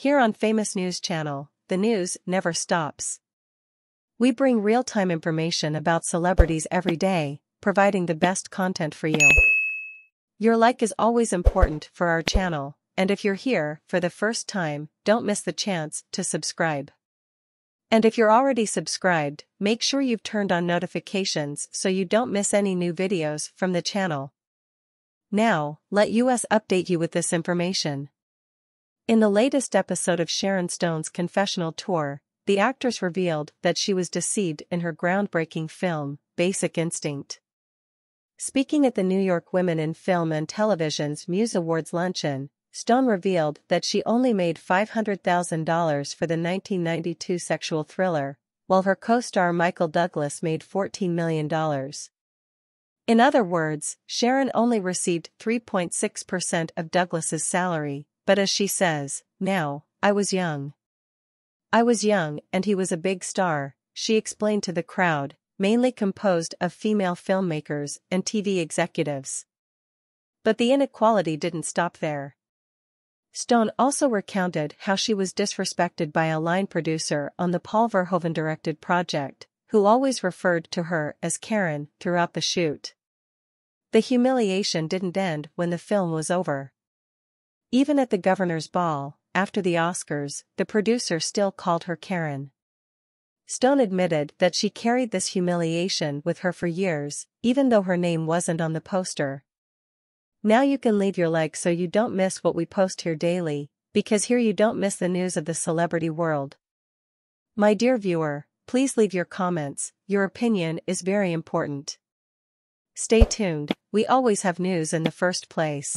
Here on Famous News Channel, the news never stops. We bring real-time information about celebrities every day, providing the best content for you. Your like is always important for our channel, and if you're here for the first time, don't miss the chance to subscribe. And if you're already subscribed, make sure you've turned on notifications so you don't miss any new videos from the channel. Now, let us update you with this information. In the latest episode of Sharon Stone's confessional tour, the actress revealed that she was deceived in her groundbreaking film, Basic Instinct. Speaking at the New York Women in Film and Television's Muse Awards luncheon, Stone revealed that she only made $500,000 for the 1992 sexual thriller, while her co-star Michael Douglas made $14 million. In other words, Sharon only received 3.6% of Douglas's salary, but as she says, now, I was young. I was young and he was a big star, she explained to the crowd, mainly composed of female filmmakers and TV executives. But the inequality didn't stop there. Stone also recounted how she was disrespected by a line producer on the Paul Verhoeven directed project, who always referred to her as Karen throughout the shoot. The humiliation didn't end when the film was over. Even at the governor's ball, after the Oscars, the producer still called her Karen. Stone admitted that she carried this humiliation with her for years, even though her name wasn't on the poster. Now you can leave your like so you don't miss what we post here daily, because here you don't miss the news of the celebrity world. My dear viewer, please leave your comments, your opinion is very important. Stay tuned, we always have news in the first place.